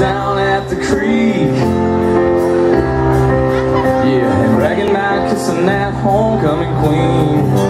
down at the creek. Yeah, and bragging about kissing that homecoming queen.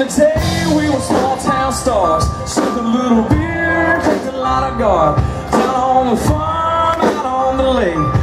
the day we were small town stars. Sipped a little beer, kicked a lot of guard Down on the farm, out on the lake.